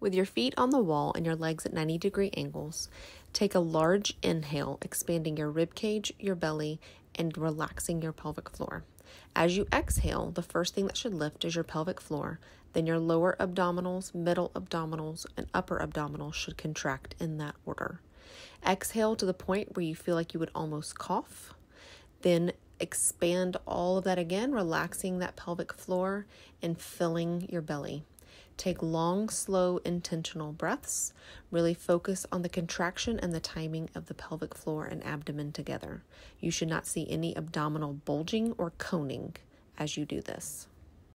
With your feet on the wall and your legs at 90 degree angles, take a large inhale, expanding your rib cage, your belly, and relaxing your pelvic floor. As you exhale, the first thing that should lift is your pelvic floor, then your lower abdominals, middle abdominals, and upper abdominals should contract in that order. Exhale to the point where you feel like you would almost cough. Then expand all of that again, relaxing that pelvic floor and filling your belly. Take long, slow, intentional breaths. Really focus on the contraction and the timing of the pelvic floor and abdomen together. You should not see any abdominal bulging or coning as you do this.